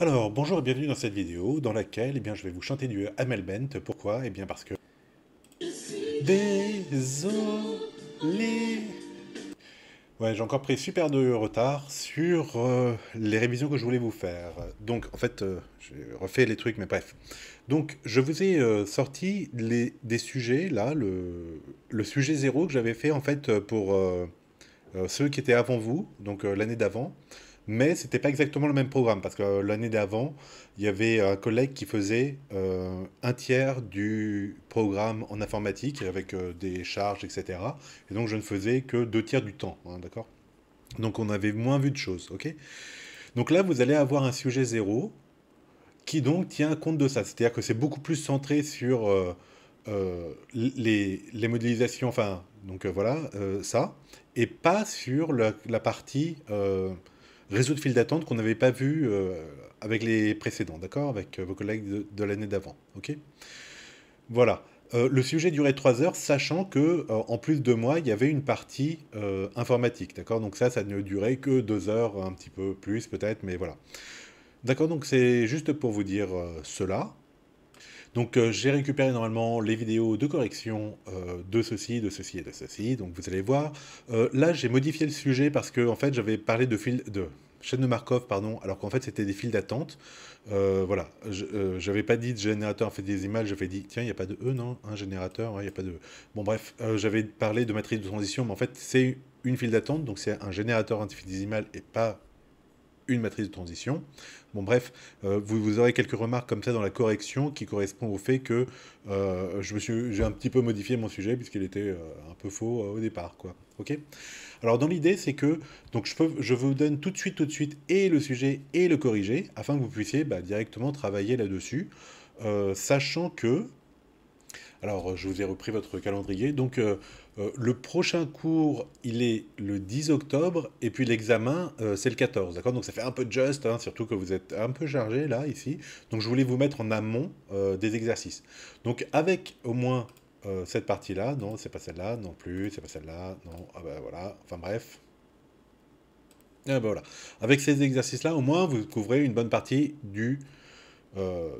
Alors, bonjour et bienvenue dans cette vidéo dans laquelle eh bien, je vais vous chanter du Amel Bent. Pourquoi? Eh bien parce que... Désolé Ouais, j'ai encore pris super de retard sur euh, les révisions que je voulais vous faire. Donc, en fait, euh, j'ai refait les trucs, mais bref. Donc, je vous ai euh, sorti les, des sujets, là, le, le sujet zéro que j'avais fait, en fait, pour ceux qui étaient avant vous, donc l'année d'avant mais c'était pas exactement le même programme parce que l'année d'avant, il y avait un collègue qui faisait euh, un tiers du programme en informatique avec euh, des charges, etc. Et donc je ne faisais que deux tiers du temps, hein, d'accord? Donc on avait moins vu de choses, ok? Donc là, vous allez avoir un sujet zéro qui donc tient compte de ça. C'est-à-dire que c'est beaucoup plus centré sur euh, les, modélisations, enfin, donc voilà, ça, et pas sur la partie réseau de file d'attente qu'on n'avait pas vu euh, avec les précédents, d'accord? Avec euh, vos collègues de, l'année d'avant, ok? Voilà. Euh, le sujet durait 3 heures, sachant que en plus de moi, il y avait une partie informatique, d'accord? Donc ça, ça ne durait que 2 heures, un petit peu plus peut-être, mais voilà. D'accord, donc c'est juste pour vous dire cela. Donc j'ai récupéré normalement les vidéos de correction de ceci, de ceci et de ceci. Donc vous allez voir. là j'ai modifié le sujet parce que en fait j'avais parlé de fil de chaîne de Markov, pardon, alors qu'en fait c'était des files d'attente. Euh, voilà, j'avais pas dit de générateur en fait des images, j'avais dit tiens il n'y a pas de E non, un générateur, il n'y a pas de. Bon bref, j'avais parlé de matrice de transition, mais en fait c'est une file d'attente, donc c'est un générateur infidésimal et pas une matrice de transition. Bon bref, euh, vous, aurez quelques remarques comme ça dans la correction qui correspond au fait que euh, je suis, j'ai un petit peu modifié mon sujet puisqu'il était euh, un peu faux au départ, quoi. Ok? Alors dans l'idée, c'est que donc je, peux, je vous donne tout de suite, tout de suite et le sujet et le corriger afin que vous puissiez bah, directement travailler là-dessus, sachant que alors, je vous ai repris votre calendrier. Donc, euh, euh, le prochain cours, il est le 10 octobre, et puis l'examen, euh, c'est le 14, d'accord? Donc, ça fait un peu juste, hein, surtout que vous êtes un peu chargé, là, ici. Donc, je voulais vous mettre en amont des exercices. Donc, avec au moins cette partie-là, non, c'est pas celle-là, non plus, c'est pas celle-là, non, ah ben voilà, enfin bref. Ah ben voilà. Avec ces exercices-là, au moins, vous couvrez une bonne partie du euh,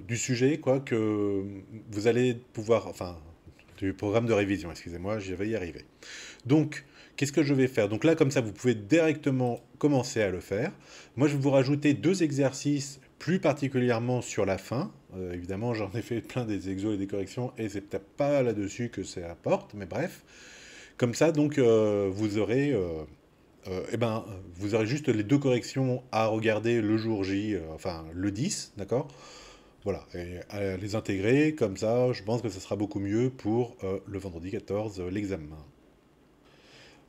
du sujet, quoi, que vous allez pouvoir, enfin, du programme de révision, excusez-moi, j'y vais y arriver. Donc, qu'est-ce que je vais faire? Donc là, comme ça, vous pouvez directement commencer à le faire. Moi, je vais vous rajouter deux exercices plus particulièrement sur la fin. Euh, évidemment, j'en ai fait plein des exos et des corrections, et c'est peut-être pas là-dessus que ça apporte, mais bref. Comme ça, donc, euh, vous aurez... eh ben, vous aurez juste les deux corrections à regarder le jour J, enfin le 10, d'accord? Voilà, et à les intégrer, comme ça, je pense que ce sera beaucoup mieux pour euh, le vendredi 14, euh, l'examen.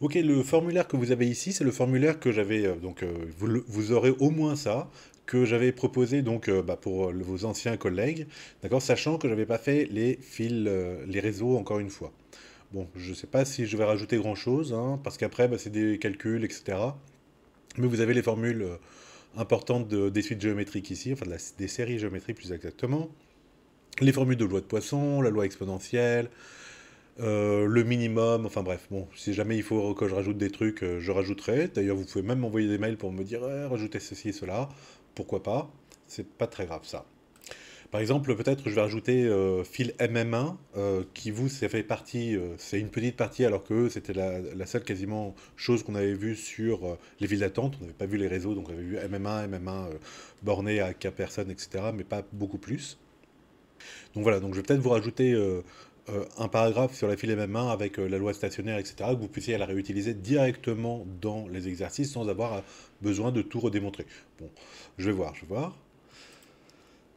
Ok, le formulaire que vous avez ici, c'est le formulaire que j'avais, euh, donc vous, aurez au moins ça, que j'avais proposé donc bah, pour vos anciens collègues, d'accord, sachant que je n'avais pas fait les fils, les réseaux encore une fois. Bon, je ne sais pas si je vais rajouter grand chose, hein, parce qu'après, bah, c'est des calculs, etc. Mais vous avez les formules importante des suites géométriques ici, enfin des séries géométriques plus exactement. Les formules de loi de Poisson, la loi exponentielle, euh, le minimum, enfin bref, bon, si jamais il faut que je rajoute des trucs, euh, je rajouterai. D'ailleurs, vous pouvez même m'envoyer des mails pour me dire, eh, rajoutez ceci et cela, pourquoi pas, c'est pas très grave ça. Par exemple, peut-être je vais rajouter euh, fil MM1, euh, qui vous, ça fait partie, euh, c'est une petite partie, alors que c'était la, seule quasiment chose qu'on avait vue sur les villes d'attente. On n'avait pas vu les réseaux, donc on avait vu MM1, MM1 borné à K personnes, etc., mais pas beaucoup plus. Donc voilà, donc je vais peut-être vous rajouter un paragraphe sur la file MM1 avec la loi stationnaire, etc., que vous puissiez la réutiliser directement dans les exercices sans avoir besoin de tout redémontrer. Bon, je vais voir, je vais voir.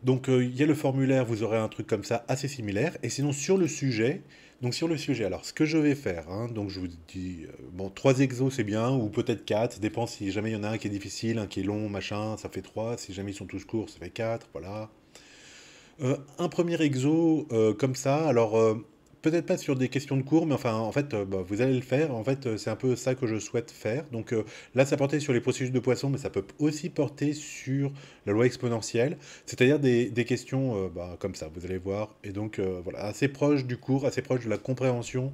Donc euh, il y a le formulaire, vous aurez un truc comme ça assez similaire. Et sinon sur le sujet, donc sur le sujet, alors ce que je vais faire, hein, donc je vous dis, euh, bon, trois exos c'est bien, ou peut-être quatre, ça dépend si jamais il y en a un qui est difficile, un qui est long, machin, ça fait trois, si jamais ils sont tous courts, ça fait quatre, voilà. Euh, un premier exo comme ça, alors peut-être pas sur des questions de cours, mais enfin, en fait, euh, bah, vous allez le faire. En fait, euh, c'est un peu ça que je souhaite faire. Donc euh, là, ça portait sur les processus de poisson, mais ça peut aussi porter sur la loi exponentielle, c'est-à-dire des, questions bah, comme ça, vous allez voir. Et donc, voilà, assez proche du cours, assez proche de la compréhension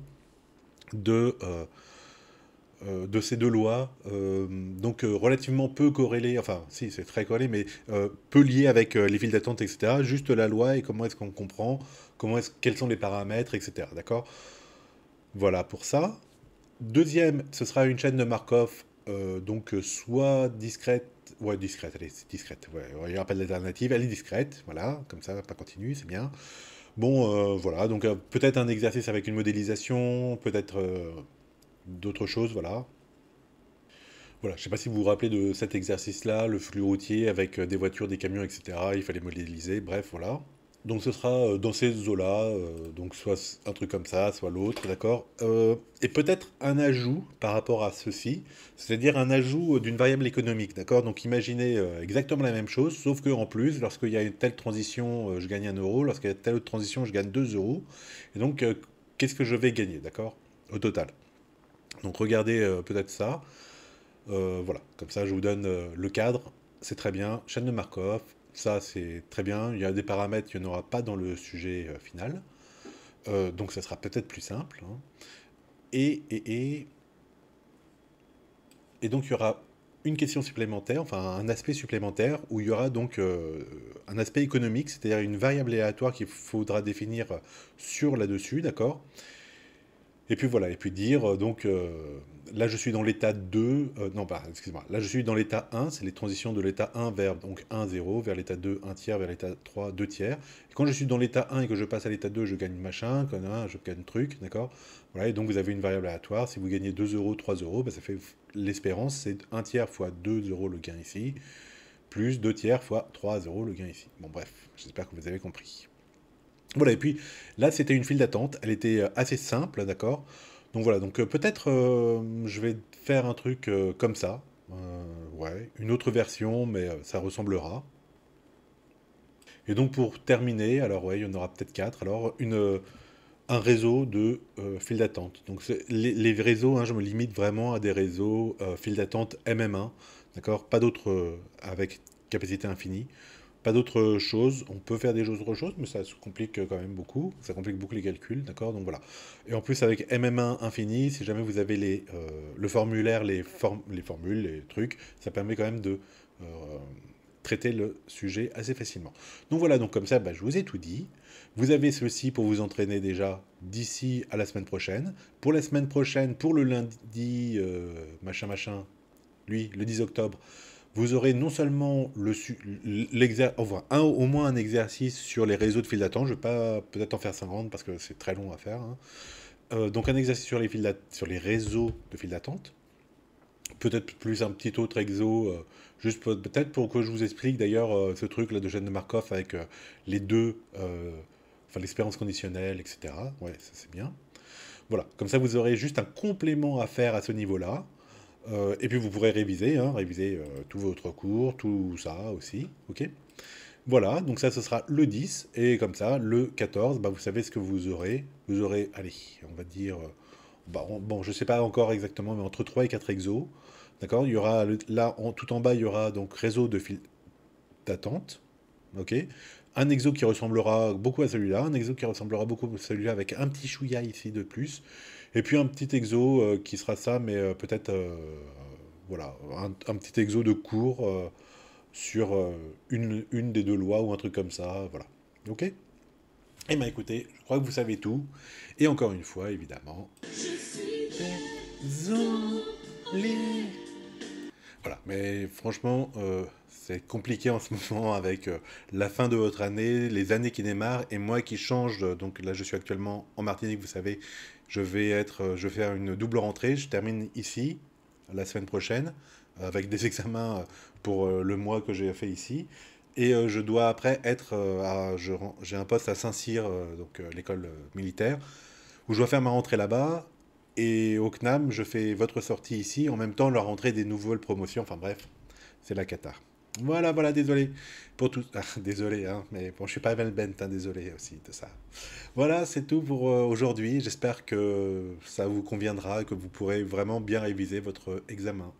de, euh, de ces deux lois, euh, donc relativement peu corrélées, enfin si c'est très corrélé, mais peu lié avec les files d'attente, etc. Juste la loi et comment est-ce qu'on comprend, comment est quels sont les paramètres, etc. D'accord? Voilà pour ça. Deuxième, ce sera une chaîne de Markov, donc soit discrète, ouais discrète, allez, c'est discrète, il n'y aura pas d'alternative, elle est discrète, voilà, comme ça, pas continue, c'est bien. Bon, voilà, donc peut-être un exercice avec une modélisation, peut-être d'autres choses, voilà. Voilà, je ne sais pas si vous vous rappelez de cet exercice-là, le flux routier avec euh, des voitures, des camions, etc. Il fallait modéliser, bref, voilà. Donc ce sera euh, dans ces eaux-là, euh, donc soit un truc comme ça, soit l'autre, d'accord Et peut-être un ajout par rapport à ceci, c'est-à-dire un ajout d'une variable économique, d'accord Donc imaginez exactement la même chose, sauf que en plus, lorsqu'il y a une telle transition, je gagne un euro, lorsqu'il y a telle autre transition, je gagne 2 euros. Et donc, qu'est-ce que je vais gagner, d'accord Au total? Donc regardez euh, peut-être ça. Euh, voilà, comme ça je vous donne euh, le cadre. C'est très bien. Chaîne de Markov, ça c'est très bien. Il y a des paramètres qu'il n'y en aura pas dans le sujet final. donc ça sera peut-être plus simple. Hein. Et, et, et, donc il y aura une question supplémentaire, enfin un aspect supplémentaire, où il y aura donc un aspect économique, c'est-à-dire une variable aléatoire qu'il faudra définir sur là-dessus, d'accord? Et puis voilà, et puis dire, euh, donc euh, là je suis dans l'état 2, euh, non pas, excuse-moi, là je suis dans l'état 1, c'est les transitions de l'état 1 vers donc 1, 0, vers l'état 2, 1 tiers, vers l'état 3, 2 tiers. Et quand je suis dans l'état 1 et que je passe à l'état 2, je gagne machin, je gagne truc, d'accord? Voilà, et donc vous avez une variable aléatoire, si vous gagnez 2 euros, 3 euros, bah, ça fait l'espérance, c'est 1 tiers fois 2 euros le gain ici, plus 2 tiers fois 3 euros le gain ici. Bon bref, j'espère que vous avez compris. Voilà, et puis là, c'était une file d'attente. Elle était euh, assez simple, d'accord? Donc voilà, donc euh, peut-être euh, je vais faire un truc comme ça. ouais, une autre version, mais ça ressemblera. Et donc pour terminer, alors ouais, il y en aura peut-être quatre. Alors, une, un réseau de files d'attente. Donc les, les, réseaux, hein, je me limite vraiment à des réseaux files d'attente MM1, d'accord? Pas d'autres avec capacité infinie. Pas d'autres choses. On peut faire des autres choses, mais ça se complique quand même beaucoup. Ça complique beaucoup les calculs, d'accord? Donc voilà. Et en plus, avec MM1 infini, si jamais vous avez euh, le formulaire, les, les formules, les trucs, ça permet quand même de euh, traiter le sujet assez facilement. Donc voilà, donc comme ça, bah, je vous ai tout dit. Vous avez ceci pour vous entraîner déjà d'ici à la semaine prochaine. Pour la semaine prochaine, pour le lundi, euh, machin, machin, lui, le 10 octobre, vous aurez non seulement le, un, au moins un exercice sur les réseaux de files d'attente. Je ne vais pas peut-être en faire 50 parce que c'est très long à faire. Hein. Euh, donc un exercice sur les, sur les réseaux de files d'attente. Peut-être plus un petit autre exo, euh, juste peut-être pour que je vous explique d'ailleurs euh, ce truc là de Jeanne de Markov avec les deux, enfin l'expérience conditionnelle, etc. Ouais, ça c'est bien. Voilà, comme ça vous aurez juste un complément à faire à ce niveau-là. Euh, et puis vous pourrez réviser, hein, réviser euh, tous votre cours, tout ça aussi, ok? Voilà, donc ça ce sera le 10, et comme ça, le 14, bah, vous savez ce que vous aurez. Vous aurez, allez, on va dire, euh, bah, bon, je sais pas encore exactement, mais entre 3 et 4 exos, d'accord? Il y aura, là, tout en bas, il y aura donc réseau de fil d'attente, ok un exo qui ressemblera beaucoup à celui-là, un exo qui ressemblera beaucoup à celui-là avec un petit chouïa ici de plus, et puis un petit exo euh, qui sera ça, mais euh, peut-être euh, voilà, un, petit exo de cours sur une, une, des deux lois ou un truc comme ça. Voilà. Ok Eh bien écoutez, je crois que vous savez tout. Et encore une fois, évidemment. Voilà, mais franchement, c'est compliqué en ce moment avec la fin de votre année, les années qui démarrent et moi qui change. Donc là, je suis actuellement en Martinique, vous savez, je vais, être, euh, je vais faire une double rentrée. Je termine ici la semaine prochaine avec des examens euh, pour euh, le mois que j'ai fait ici. Et je dois après être à. J'ai un poste à Saint-Cyr, donc l'école militaire, où je dois faire ma rentrée là-bas. Et au CNAM, je fais votre sortie ici, en même temps la rentrée des nouvelles promotions. Enfin bref, c'est la Qatar. Voilà, voilà, désolé pour tout. Désolé, hein, mais bon, je suis pas Bent, hein, désolé aussi de ça. Voilà, c'est tout pour euh, aujourd'hui. J'espère que ça vous conviendra que vous pourrez vraiment bien réviser votre examen.